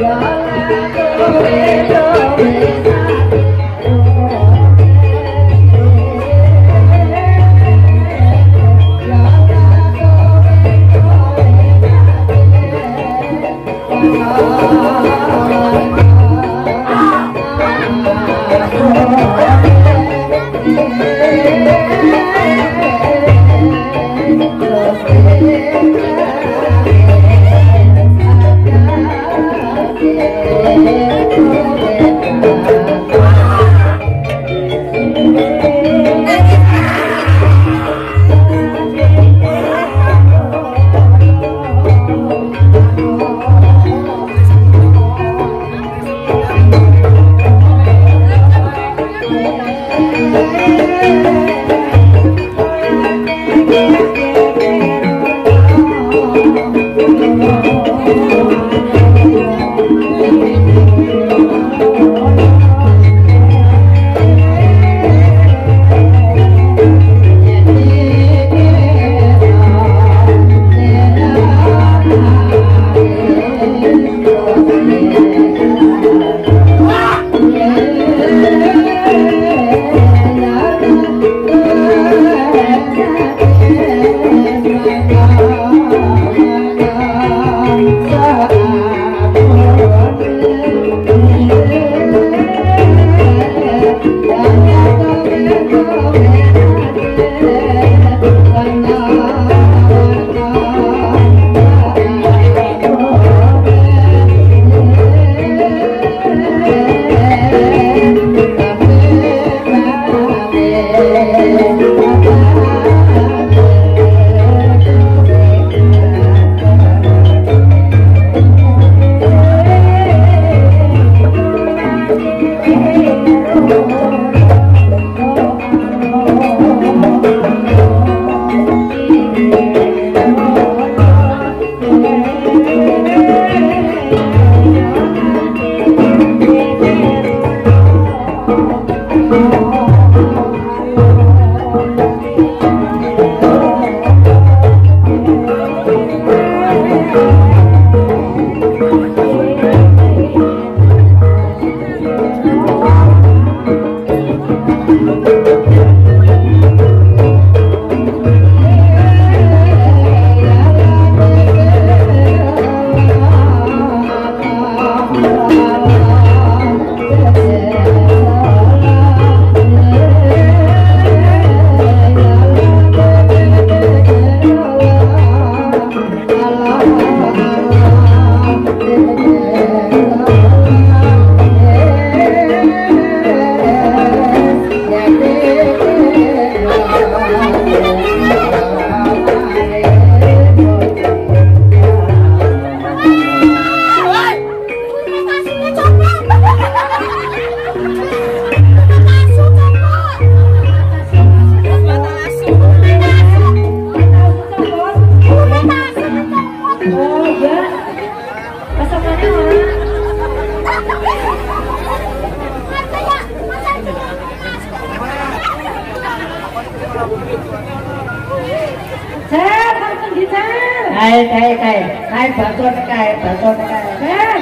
Yeah.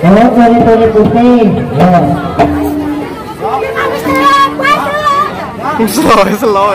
kalau putih, oh. slow slow